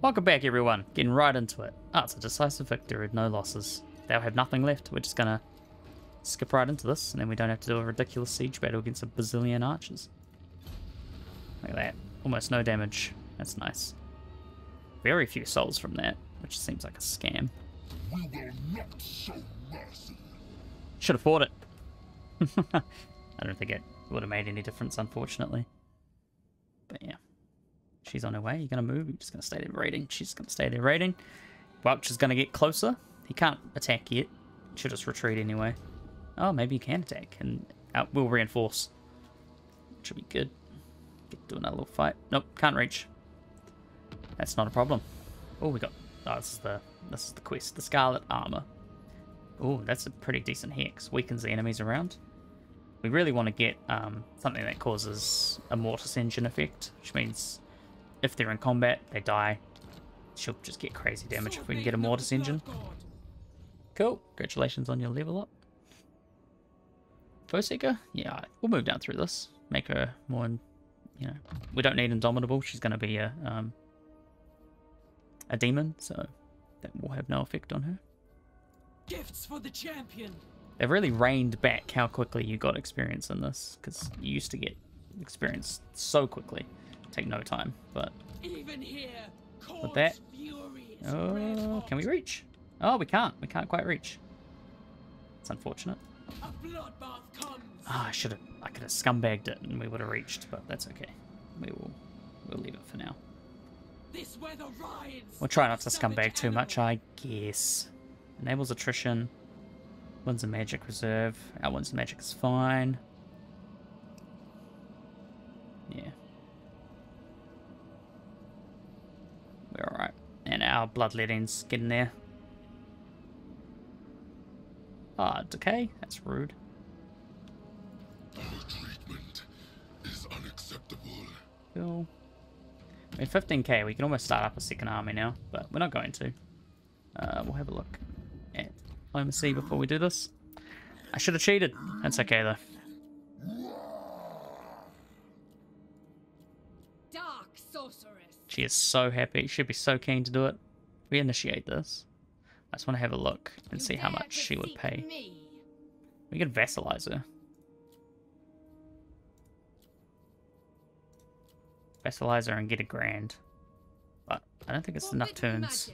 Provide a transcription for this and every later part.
Welcome back, everyone. Getting right into it. Ah, it's a decisive victory, with no losses. They'll have nothing left. We're just gonna skip right into this, and then we don't have to do a ridiculous siege battle against a bazillion archers. Look at that. Almost no damage. That's nice. Very few souls from that, which seems like a scam. We will not show mercy. Should have fought it. I don't think it would have made any difference, unfortunately. But yeah. She's on her way. You're going to move. You're just going to stay there raiding. She's going to stay there raiding. Welch is going to get closer. He can't attack yet. Should just retreat anyway. Oh, maybe he can attack. And out we'll reinforce. Should be good. Get do another little fight. Nope, can't reach. That's not a problem. Oh, we got... Oh, this is the, this is the quest. The Scarlet Armor. Oh, that's a pretty decent hex. Weakens the enemies around. We really want to get um, something that causes a Mortis Engine effect, which means if they're in combat, they die. She'll just get crazy damage if we can get a Mortis Engine. Cool. Congratulations on your level up. Foeseeker? Yeah, we'll move down through this. Make her more, you know, we don't need Indomitable. She's going to be a, um, a demon, so that will have no effect on her. Gifts for the champion. They've really reined back how quickly you got experience in this, because you used to get experience so quickly. Take no time, but... Even here, With that... Oh, can we reach? Oh, we can't. We can't quite reach. It's unfortunate. A bloodbath comes. Ah, I should have... I could have scumbagged it and we would have reached, but that's okay. We will... We'll leave it for now. This weather rides. We'll try not to scumbag too much. I guess. Enables attrition. Wins a magic reserve. Our a magic is fine. Our bloodletting's getting there. Ah, decay? That's rude. Our treatment is unacceptable. Cool. I mean, 15k, we can almost start up a second army now, but we're not going to. Uh, we'll have a look at diplomacy before we do this. I should have cheated. That's okay, though. Dark sorceress. She is so happy. She'd be so keen to do it. We initiate this. I just want to have a look and see how much she would pay. We could vassalize her. Vassalize her and get a grand. But I don't think it's enough turns.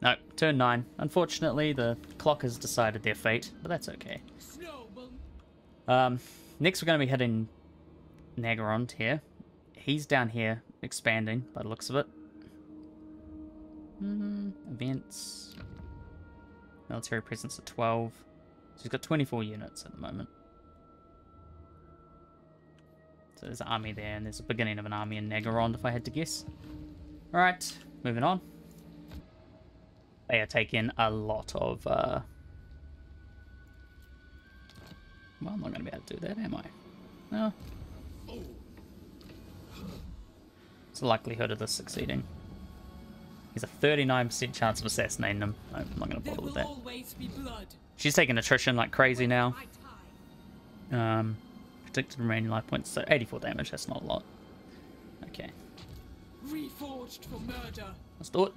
No, turn 9. Unfortunately, the clock has decided their fate, but that's okay. Um, next, we're going to be hitting Naggarond here. He's down here, expanding by the looks of it. Hmm, events. Military presence at 12. So he's got 24 units at the moment. So there's an army there, and there's a beginning of an army in Naggarond, if I had to guess. Alright, moving on. They are taking a lot of, uh... Well, I'm not going to be able to do that, am I? No. What's the likelihood of this succeeding? There's a 39% chance of assassinating him. I'm not going to bother with that. always be blood. She's taking attrition like crazy now. Um, predicted remaining life points, so 84 damage, that's not a lot. Okay, Reforged for murder. let's do it.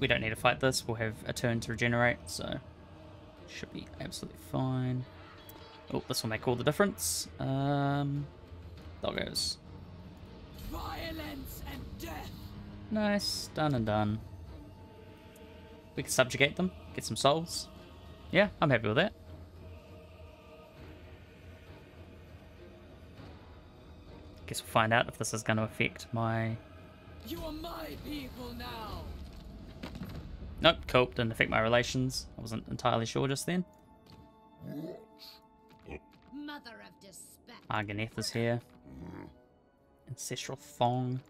We don't need to fight this, we'll have a turn to regenerate, so should be absolutely fine. Oh, this will make all the difference. Um, doggos. Violence and death. Nice, done and done. We can subjugate them, get some souls. Yeah, I'm happy with that. Guess we'll find out if this is going to affect my... You are my people now. Nope, cool, didn't affect my relations. I wasn't entirely sure just then. Mother of despair. Arganeth is here. Ancestral Thong.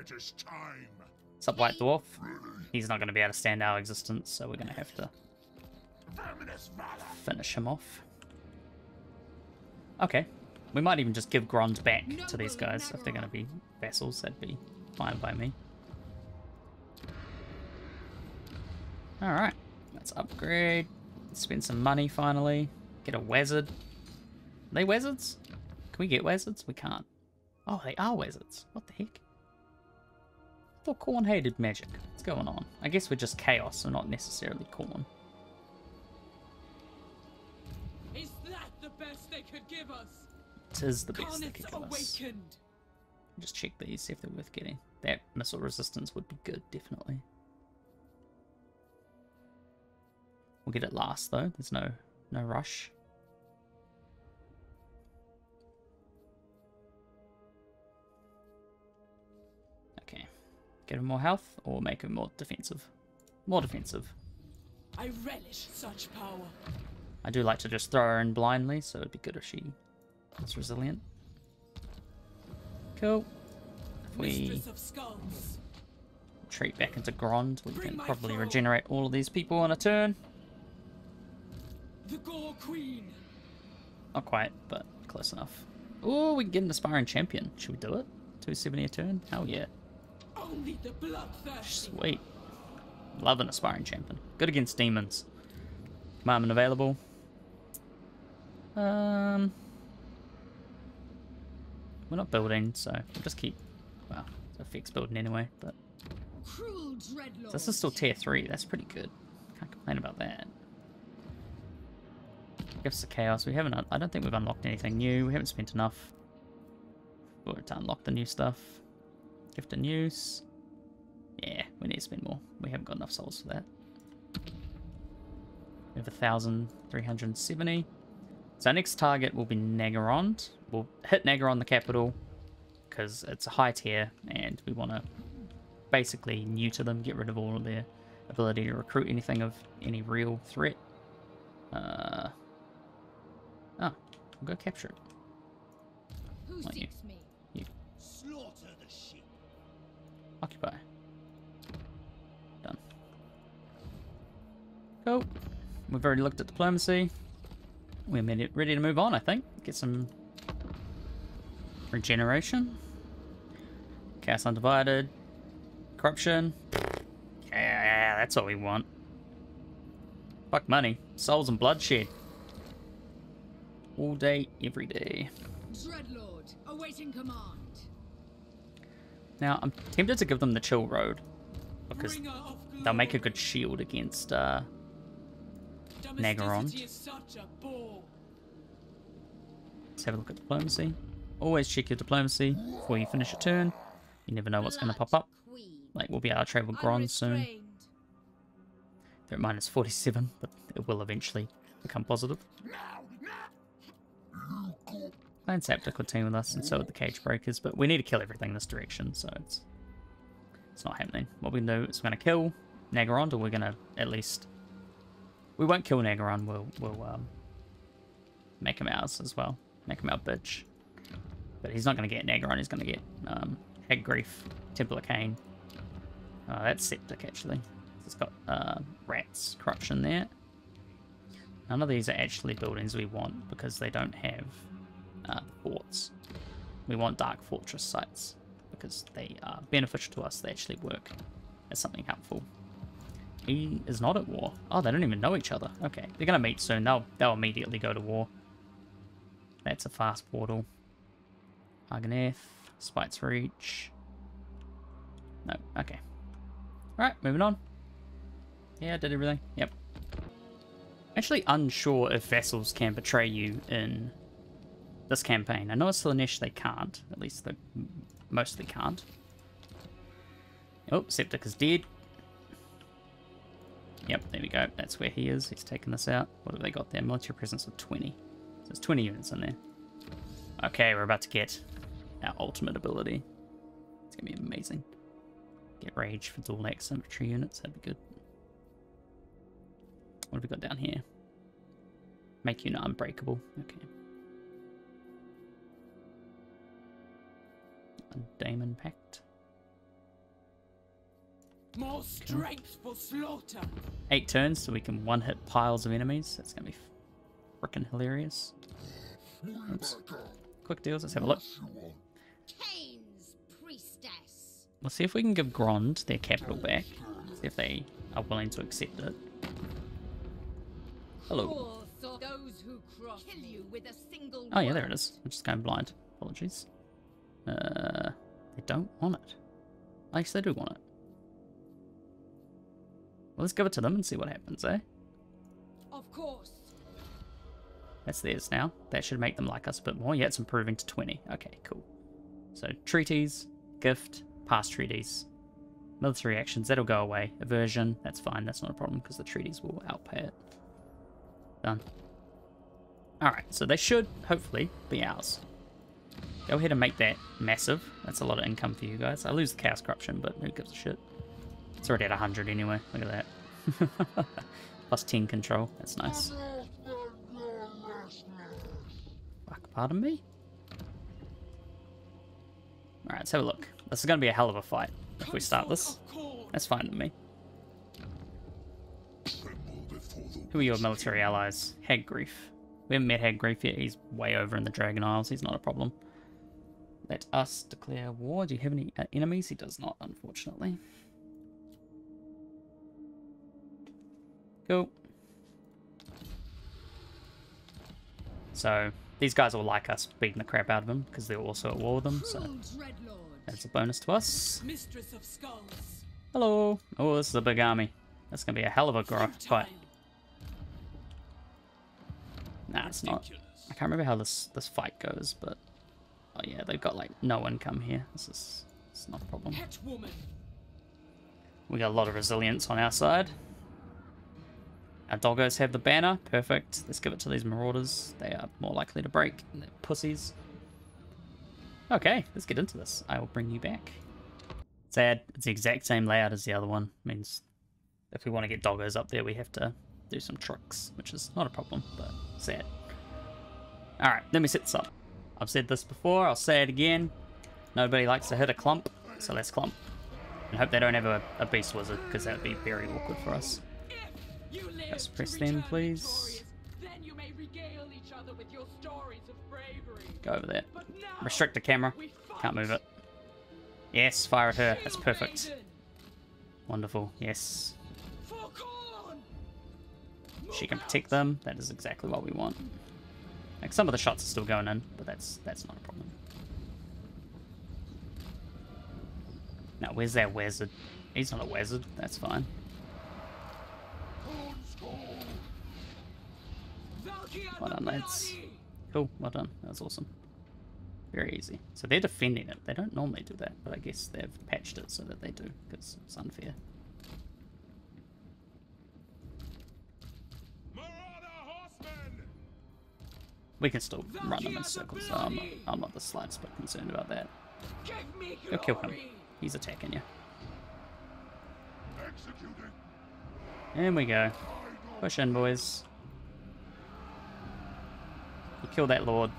It is time. What's up, White Dwarf? He's not going to be able to stand our existence, so we're going to have to finish him off. Okay. We might even just give Ghrond back to these guys if they're going to be vassals. That'd be fine by me. Alright. Let's upgrade. Spend some money finally. Get a wizard. Are they wizards? Can we get wizards? We can't. Oh, they are wizards. What the heck? Thought Khorne hated magic. What's going on? I guess we're just chaos, so not necessarily Khorne. Is that the best they could give us? It is the best they could give us. awakened. Just check these, see if they're worth getting. That missile resistance would be good, definitely. We'll get it last though. There's no no rush. Get him more health or make him more defensive. More defensive. I relish such power. I do like to just throw her in blindly, so it'd be good if she was resilient. Cool. If we Mistress of skulls. retreat back into Ghrond, we Bring can probably foe. regenerate all of these people on a turn. The Gore Queen. Not quite, but close enough. Oh, we can get an aspiring champion. Should we do it? 270 a turn? Hell yeah. Only the. Sweet. Love an aspiring champion. Good against demons. Commandment available. Um, we're not building, so we'll just keep. Well, it's a fixed building anyway, but this is still tier three. That's pretty good. Can't complain about that. Gifts of chaos. We haven't. I don't think we've unlocked anything new. We haven't spent enough. for to unlock the new stuff. Gift and use. Yeah, we need to spend more. We haven't got enough souls for that. We have a thousand three hundred and seventy. So our next target will be Naggarond. We'll hit Nagaron the capital because it's a high tier and we want to basically neuter them, get rid of all of their ability to recruit anything of any real threat. Uh, oh, we'll go capture it. Who you. seeks me? Occupy. Done. Cool. We've already looked at diplomacy. We're ready to move on, I think. Get some regeneration. Chaos Undivided. Corruption. Yeah, that's what we want. Fuck money. Souls and bloodshed. All day, every day. Dreadlord, awaiting command. Now, I'm tempted to give them the chill road. Because they'll make a good shield against uh, Nagaron. Domesticity is such a bore. Let's have a look at diplomacy. Always check your diplomacy before you finish a turn. You never know what's going to pop up. Like, we'll be able to trade with Gron soon. Unrestrained. They're at minus 47, but it will eventually become positive. Clan Saptic would team with us, and so would the Cage Breakers, but we need to kill everything this direction, so it's it's not happening. What we can do is we're going to kill Nagaron, or we're going to at least... We won't kill Nagaron, we'll, we'll um, make him ours as well. Make him our bitch. But he's not going to get Nagaron, he's going to get um, Hag Graef, Temple of Khaine. Oh, that's Septic, actually. It's got uh, rats, corruption there. None of these are actually buildings we want because they don't have uh, forts. We want dark fortress sites because they are beneficial to us. They actually work as something helpful. He is not at war. Oh, they don't even know each other. Okay, they're gonna meet soon. They'll they'll immediately go to war. That's a fast portal. Arganeth, Spite's Reach. No, okay. Alright, moving on. Yeah, I did everything. Yep. Actually unsure if vassals can betray you in this campaign. I know it's Slaanesh they can't. At least they mostly can't. Oh, Septic is dead. Yep, there we go. That's where he is. He's taken this out. What have they got there? Military presence of 20. So there's 20 units in there. Okay, we're about to get our ultimate ability. It's going to be amazing. Get rage for dual axe infantry units. That'd be good. What have we got down here? Make unit unbreakable. Okay. A Daemon Pact. More strength for slaughter. Eight turns so we can one hit piles of enemies. That's going to be freaking hilarious. Oops. Quick deals. Let's have a look. Khaine's priestess. Let's see if we can give Ghrond their capital back. See if they are willing to accept it. Hello. Poor thought those who cross kill you with a single Oh yeah, there it is. I'm just going blind. Apologies. Uh, they don't want it. I guess they do want it. Well, let's give it to them and see what happens, eh? Of course. That's theirs now. That should make them like us a bit more. Yeah, it's improving to 20. Okay, cool. So, treaties, gift, past treaties. Military actions, that'll go away. Aversion, that's fine. That's not a problem because the treaties will outpay it. Done. Alright, so they should, hopefully, be ours. Go ahead and make that massive. That's a lot of income for you guys. I lose the chaos corruption, but who gives a shit? It's already at 100 anyway. Look at that. Plus 10 control. That's nice. Fuck, pardon me? Alright, let's have a look. This is going to be a hell of a fight if we start this. That's fine with me. Who are your military allies? Hag Graef. We haven't met Hag Graef yet. He's way over in the Dragon Isles. He's not a problem. Let us declare war. Do you have any uh, enemies? He does not, unfortunately. Cool. So, these guys will like us beating the crap out of them because they're also at war with them. So, that's a bonus to us. Mistress of Skulls. Hello. Oh, this is a big army. That's going to be a hell of a fight. Nah, it's not. I can't remember how this this fight goes, but oh yeah, they've got like no income here. This is it's not a problem. We got a lot of resilience on our side. Our doggos have the banner. Perfect. Let's give it to these marauders. They are more likely to break. They're pussies. Okay, let's get into this. I will bring you back. Sad. It's the exact same layout as the other one. Means if we want to get doggos up there, we have to do some tricks, which is not a problem, but sad. Alright, let me set this up. I've said this before, I'll say it again. Nobody likes to hit a clump, so let's clump. And hope they don't have a, a beast wizard, because that would be very awkward for us. Let's press them, please. Go over there. Restrict the camera. Can't move it. Yes, fire at her. That's perfect. Wonderful. Yes. She can protect them. That is exactly what we want. Like some of the shots are still going in, but that's that's not a problem. Now where's that wizard? He's not a wizard. That's fine. Well done, lads. Cool. Well done. That was awesome. Very easy. So they're defending it. They don't normally do that, but I guess they've patched it so that they do because it's unfair. We can still run them in circles, so I'm not, I'm not the slightest bit concerned about that. Go kill him. He's attacking you. In we go. Push in, boys. You kill that lord.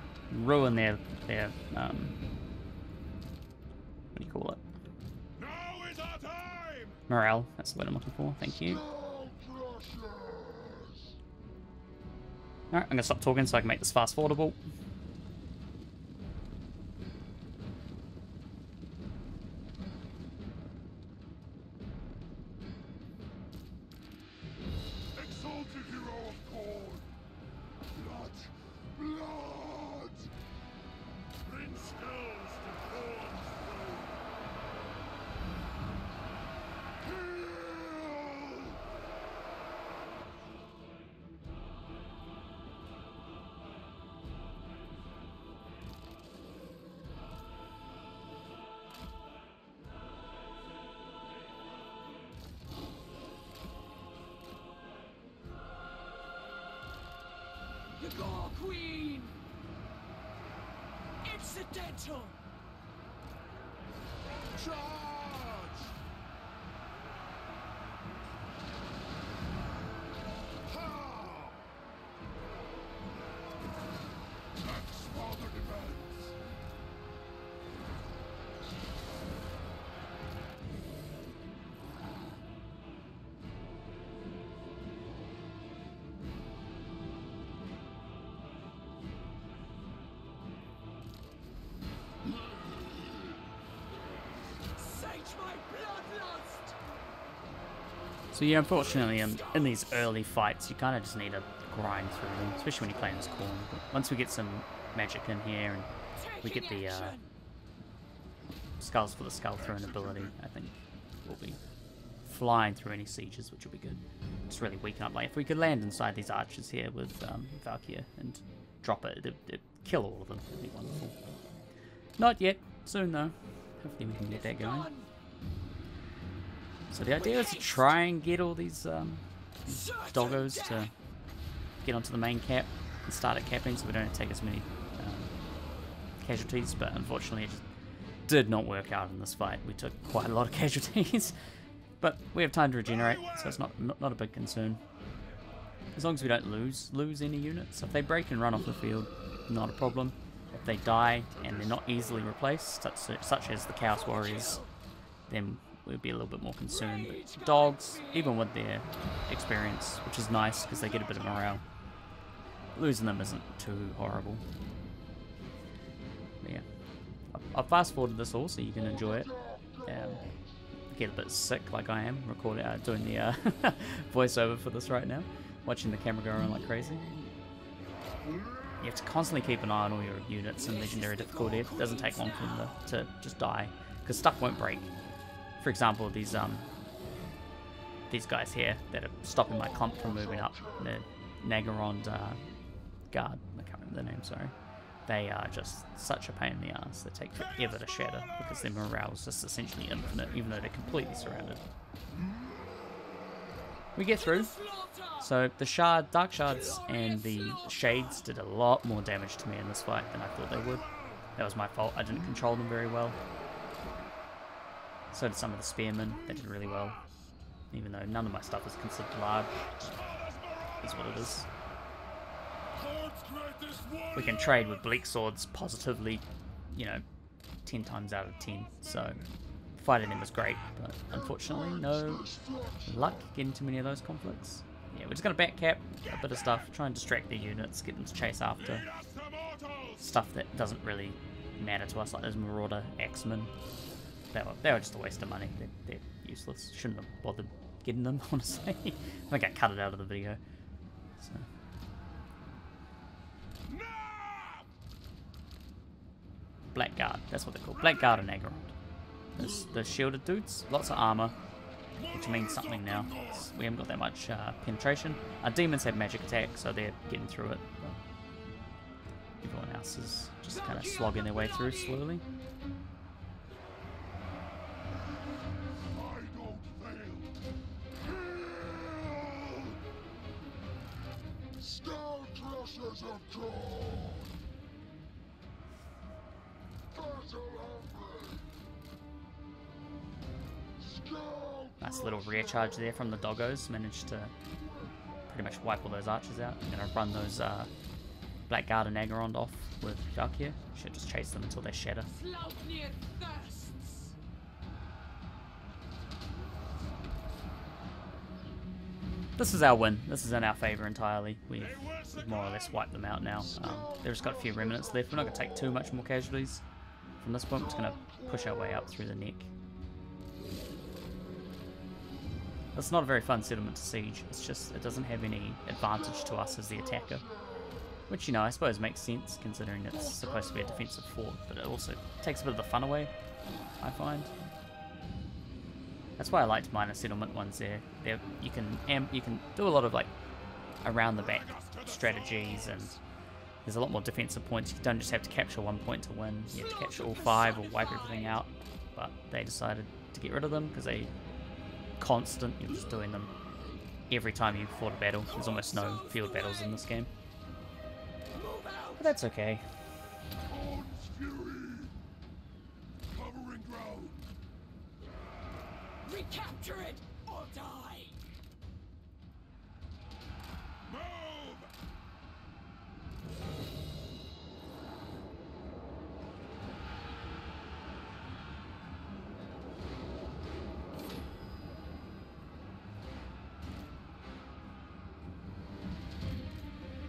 Ruin their their um. What do you call it? Now is our time! Morale. That's the word I'm looking for. Thank you. Alright, I'm gonna stop talking so I can make this fast forwardable. The Gore Queen. Incidental. Charge! So yeah, unfortunately, in, in these early fights, you kind of just need to grind through them, especially when you're playing as Khorne. But once we get some magic in here and we get the uh, skulls for the skull throwing ability, I think we'll be flying through any sieges, which will be good. Just really weaken up. Like if we could land inside these archers here with um, Valkia and drop it, it'd, it'd kill all of them. It'd be wonderful. Not yet. Soon though. Hopefully we can get that going. So the idea is to try and get all these um, doggos to get onto the main cap and start at capping so we don't take as many um, casualties, but unfortunately it just did not work out in this fight. We took quite a lot of casualties, but we have time to regenerate, so it's not, not, not a big concern. As long as we don't lose lose any units. If they break and run off the field, not a problem. If they die and they're not easily replaced, such, such as the Chaos Warriors, then we'd be a little bit more concerned. But dogs, even with their experience, which is nice because they get a bit of morale, losing them isn't too horrible. But yeah, I'll fast forward this all so you can enjoy it. Um, get a bit sick like I am, recording, uh, doing the uh, voiceover for this right now, watching the camera go around like crazy. You have to constantly keep an eye on all your units in legendary difficulty. It doesn't take long for them to, to just die because stuff won't break. For example, these um these guys here that are stopping my clump from moving up, the Naggarond uh, guard. I can't remember the name. Sorry. They are just such a pain in the ass. They take forever to shatter because their morale is just essentially infinite, even though they're completely surrounded. We get through. So the shard, dark shards, and the shades did a lot more damage to me in this fight than I thought they would. That was my fault. I didn't control them very well. So did some of the spearmen. They did really well. Even though none of my stuff is considered large. Is what it is. We can trade with bleak swords positively, you know, 10 times out of 10. So fighting them was great, but unfortunately no luck getting too many of those conflicts. Yeah, we're just going to back cap a bit of stuff, try and distract the units, get them to chase after stuff that doesn't really matter to us, like those Marauder Axemen. They were, they were just a waste of money. They're, they're useless. Shouldn't have bothered getting them, honestly. I think I cut it out of the video. So. Blackguard, that's what they're called. Blackguard of Naggarond. There's the shielded dudes, lots of armor, which means something now. We haven't got that much uh, penetration. Our demons have magic attack, so they're getting through it. Everyone else is just kind of slogging their way through slowly. Skull crushers of God! Battle hungry! Skull Nice little rear charge there from the doggos. Managed to pretty much wipe all those archers out. I'm gonna run those uh, Blackguard of Naggarond off with Valkia. Should just chase them until they shatter. This is our win. This is in our favour entirely. We've, more or less wiped them out now. Um, they've just got a few remnants left. We're not going to take too much more casualties from this point. We're just going to push our way up through the neck. It's not a very fun settlement to siege. It's just, it doesn't have any advantage to us as the attacker. Which, you know, I suppose makes sense considering it's supposed to be a defensive fort, but it also takes a bit of the fun away, I find. That's why I liked minor settlement ones there. There you can you can do a lot of like around the back strategies and there's a lot more defensive points. You don't just have to capture one point to win. You have to capture all five or wipe everything out. But they decided to get rid of them because they constant. You're just doing them every time you fought a battle. There's almost no field battles in this game. But that's okay. Recapture it or die. Move!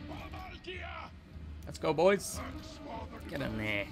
Valkia! Let's go, boys. Get in there.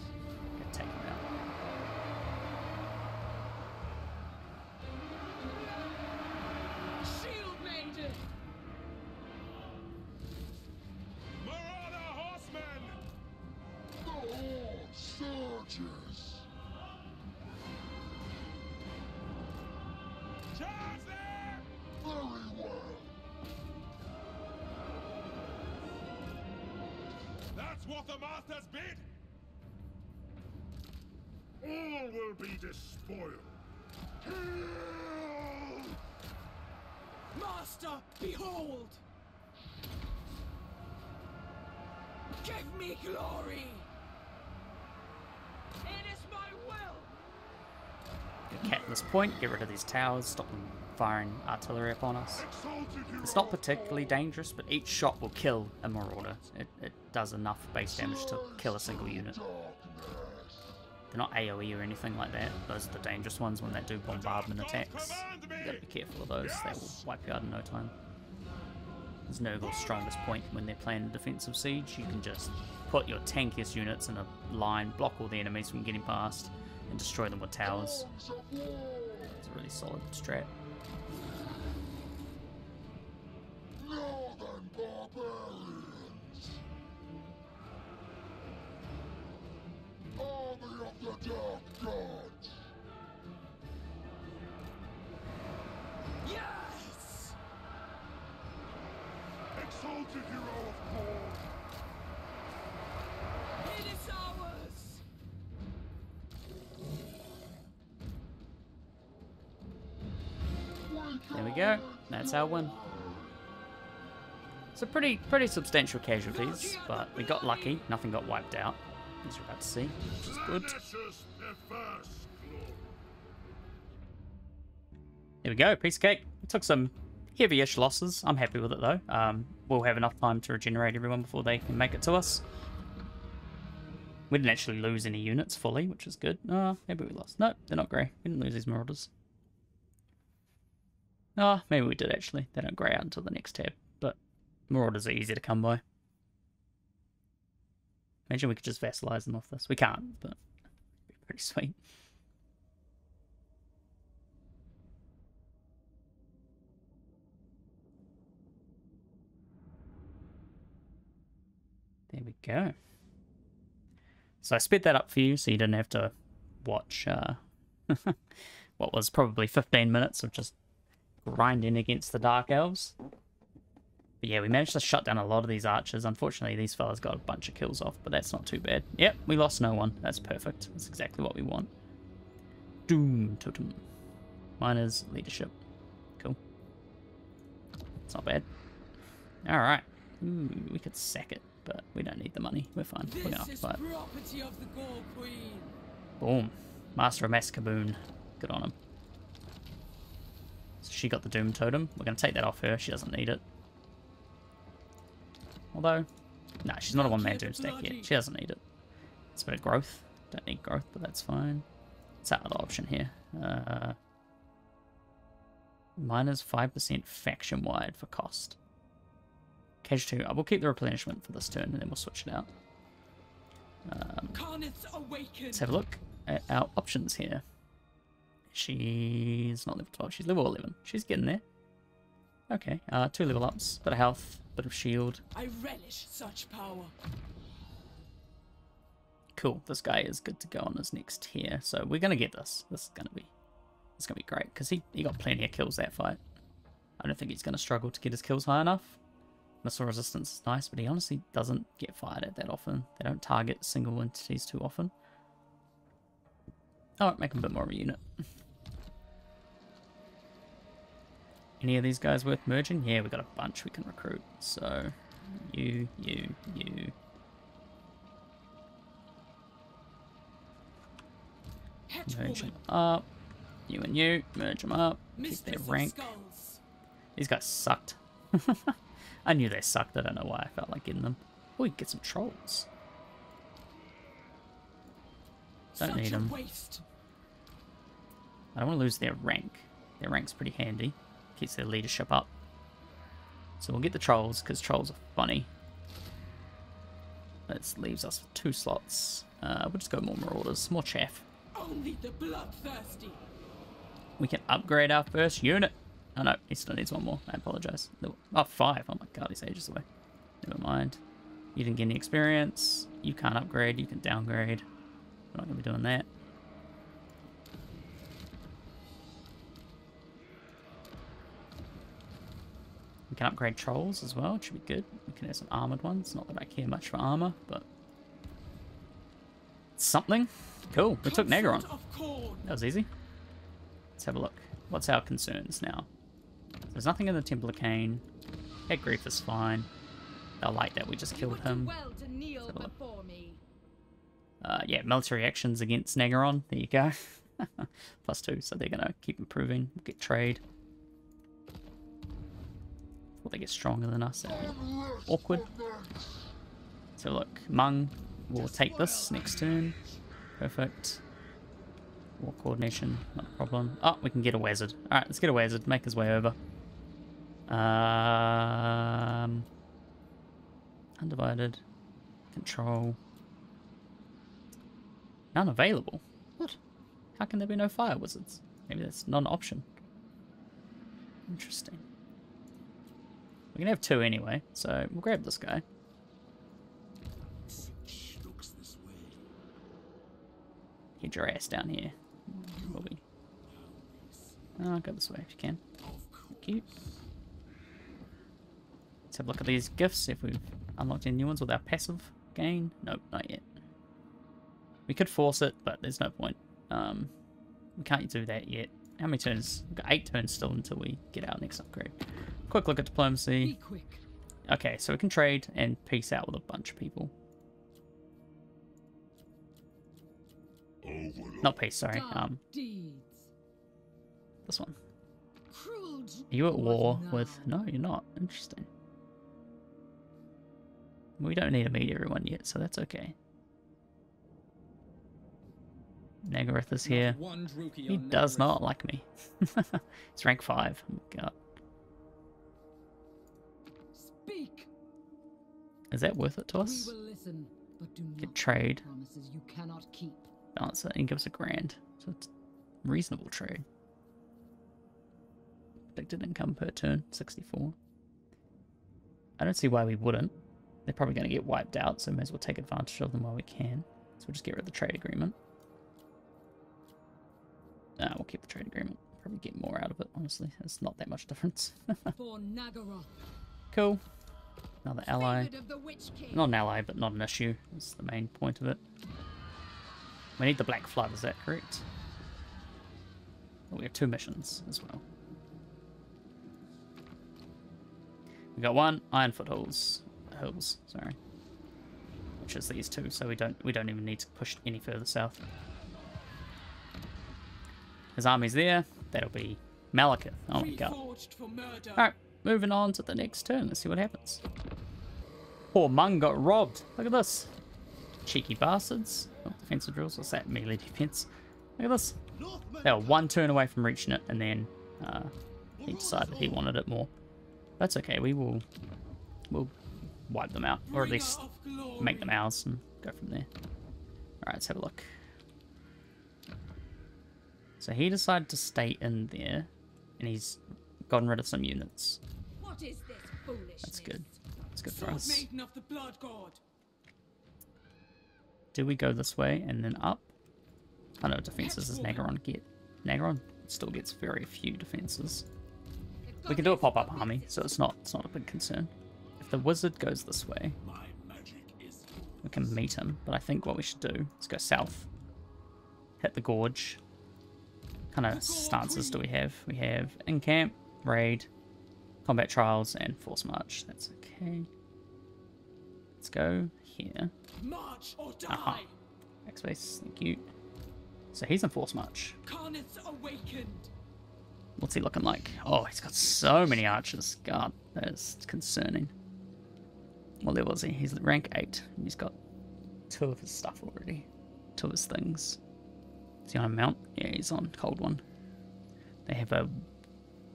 Despoiled. Master, behold! Give me glory! It is my will! Get cat at this point, get rid of these towers, stop them firing artillery upon us. It's not particularly dangerous, but each shot will kill a marauder. It, it does enough base damage to kill a single unit. They're not AoE or anything like that. Those are the dangerous ones when they do bombardment attacks. You gotta be careful of those. They will wipe you out in no time. It's Nurgle's strongest point when they're playing a defensive siege. You can just put your tankiest units in a line, block all the enemies from getting past, and destroy them with towers. Songs of war. It's a really solid strat. There we go. That's our win. So pretty pretty substantial casualties, but we got lucky. Nothing got wiped out, as you're about to see, which is good. There we go, piece of cake. We took some heavy-ish losses. I'm happy with it though. Um, we'll have enough time to regenerate everyone before they can make it to us. We didn't actually lose any units fully, which is good. Oh, maybe we lost. No, they're not grey. We didn't lose these marauders. Oh, maybe we did actually. They don't grey out until the next tab, but marauders are easy to come by. Imagine we could just vassalize them off this. We can't, but pretty sweet. There we go. So I sped that up for you so you didn't have to watch uh, what was probably 15 minutes of just grinding against the Dark Elves. But yeah, we managed to shut down a lot of these archers. Unfortunately, these fellas got a bunch of kills off, but that's not too bad. Yep, we lost no one. That's perfect. That's exactly what we want. Doom Totem. Miners, leadership. Cool. It's not bad. Alright. We could sack it, but we don't need the money. We're fine. We're gonna This of the Gore Queen. Boom. Master of Maskaboon. Good on him. So she got the Doom Totem. We're going to take that off her. She doesn't need it. Although, no, she's not a one-man Doom stack yet. She doesn't need it. It's a bit of growth. Don't need growth, but that's fine. What's that other option here? Uh, minus 5% faction-wide for cost. Cage 2. I will keep the replenishment for this turn, and then we'll switch it out. Um, Let's have a look at our options here. She's not level 12, she's level 11. She's getting there. Okay, uh, two level ups, bit of health, bit of shield. I relish such power. Cool, this guy is good to go on his next tier, so we're gonna get this. This is gonna be, it's gonna be great because he he got plenty of kills that fight. I don't think he's gonna struggle to get his kills high enough. Missile resistance is nice, but he honestly doesn't get fired at that often. They don't target single entities too often. Oh, make them a bit more of a unit. Any of these guys worth merging? Yeah, we got a bunch we can recruit. So, you, you, you. Merge them up. You and you, merge them up. Keep their rank. These guys sucked. I knew they sucked. I don't know why I felt like getting them. Oh, get some trolls. Don't need a 'em. waste. I don't want to lose their rank. Their rank's pretty handy. Keeps their leadership up. So we'll get the trolls, because trolls are funny. That leaves us with two slots. Uh, we'll just go more marauders, more chaff. Only the bloodthirsty. We can upgrade our first unit. Oh no, he still needs one more. I apologize. Oh, five. Oh my god, he's ages away. Never mind. You didn't get any experience. You can't upgrade. You can downgrade. Not going to be doing that. We can upgrade trolls as well, it should be good. We can have some armored ones. Not that I care much for armor, but something. Cool. We took Khorne. That was easy. Let's have a look. What's our concerns now? There's nothing in the Temple of Khaine. Head Grief is fine. They'll like that we just killed him. well kneel Have a look. Uh, yeah, military actions against Nagaron. There you go. Plus two, so they're gonna keep improving. We'll get trade. Will they get stronger than us? Awkward. So look, Mung will take this next turn. Perfect. War coordination, not a problem. Oh, we can get a wizard. Alright, let's get a wizard. Make his way over. Um, undivided. Control. None available. What? How can there be no fire wizards? Maybe that's not an option. Interesting. We can have two anyway, so we'll grab this guy. Get your ass down here. Will we? Oh, ah, go this way if you can. Thank you. Let's have a look at these gifts, if we've unlocked any new ones with our passive gain. Nope, not yet. We could force it, but there's no point. Um, we can't do that yet. How many turns? We've got eight turns still until we get our next upgrade. Quick look at Be diplomacy. quick. Okay, so we can trade and peace out with a bunch of people. Overlord. Not peace, sorry. Um, this one. Are you at war with... No, you're not. Interesting. We don't need to meet everyone yet, so that's okay. Naggaroth is here. Not one Druchii He does not like me. He's rank 5. Oh my god. Speak. Is that worth it to We us? will listen, but do Get trade. promises you cannot keep. Balance it and give us a grand. So it's reasonable trade. Predicted income per turn, 64. I don't see why we wouldn't. They're probably going to get wiped out, so may as well take advantage of them while we can. So we'll just get rid of the trade agreement. Nah, we'll keep the trade agreement. Probably get more out of it, honestly. It's not that much difference. Cool. Another ally. favored of the Witch King. Not an ally, but not an issue. That's the main point of it. We need the Black Flood, is that correct? Oh, we have two missions as well. We got one, Iron Foothills. Hills, sorry. Which is these two, so we don't we don't even need to push any further south. His army's there. That'll be Malekith. Oh my god. Reforged for murder. Alright, moving on to the next turn. Let's see what happens. Poor Mung got robbed. Look at this. Cheeky bastards. Oh, defensive drills. What's that? Melee defense. Look at this. They were one turn away from reaching it, and then uh, he decided he wanted it more. That's okay. We will we'll wipe them out, or at least make them ours and go from there. Alright, let's have a look. So he decided to stay in there, and he's gotten rid of some units. What is this foolishness? That's good. That's good for us. of the blood god. Do we go this way and then up? I know defenses as Nagaron get. Nagaron still gets very few defenses. We can do a pop-up army, so it's not it's not a big concern. If the wizard goes this way, My magic is we can meet him. But I think what we should do is go south, hit the gorge. Kind of stances do we have? We have in camp, raid, combat trials, and force march. That's okay. Let's go here. March or die. Uh-huh. Aha. Backspace, thank you. So he's in force march. Carnets awakened. What's he looking like? Oh, he's got so many archers. God, that is concerning. What level is he? He's rank 8. He's got two of his stuff already. Two of his things. Is he on a mount? Yeah, he's on cold one. They have a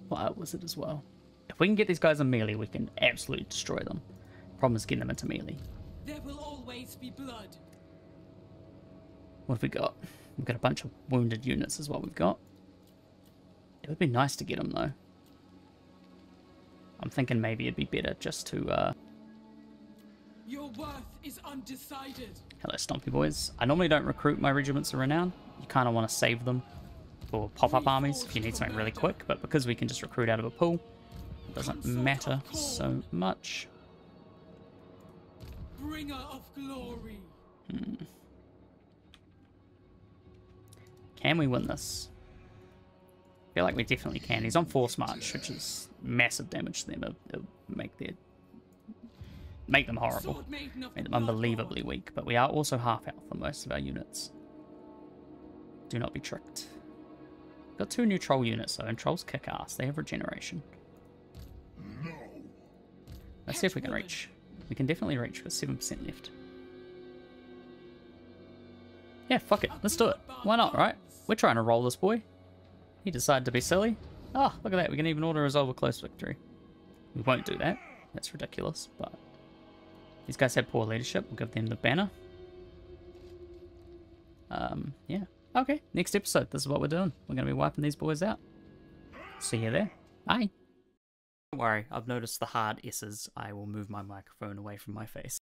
fire wizard as well. If we can get these guys in melee, we can absolutely destroy them. Problem is getting them into melee. There will always be blood. What have we got? We've got a bunch of wounded units is what we've got. It would be nice to get them though. I'm thinking maybe it'd be better just to, uh, Your worth is undecided. hello Stompy Boys. I normally don't recruit my regiments of renown. You kind of want to save them for pop-up armies if you need something really quick, but because we can just recruit out of a pool, it doesn't matter so much. Bringer of glory. Hmm. Can we win this? I feel like we definitely can. He's on Force March, which is massive damage to them. It'll, it'll make their make them horrible, Sword maiden of make them unbelievably weak. But we are also half health on most of our units. Do not be tricked. Got two new troll units though, and trolls kick ass. They have regeneration. No. Let's see if we can reach. We can definitely reach with 7% left. Yeah, fuck it. Let's do it. Why not, right? We're trying to roll this boy. He decided to be silly. Oh, look at that. We can even auto resolve a close victory. We won't do that. That's ridiculous, but these guys had poor leadership. We'll give them the banner. Um, yeah. Okay, next episode. This is what we're doing. We're going to be wiping these boys out. See you there. Bye. Don't worry, I've noticed the hard S's. I will move my microphone away from my face.